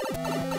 you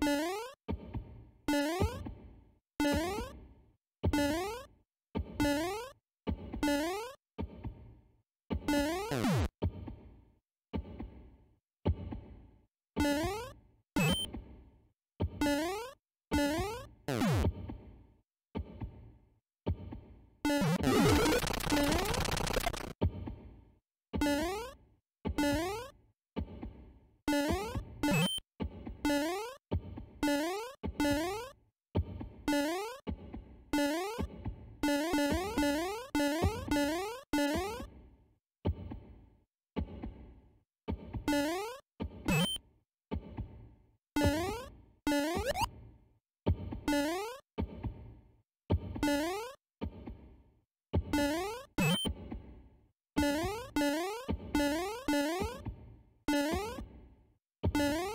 Bye. Boom.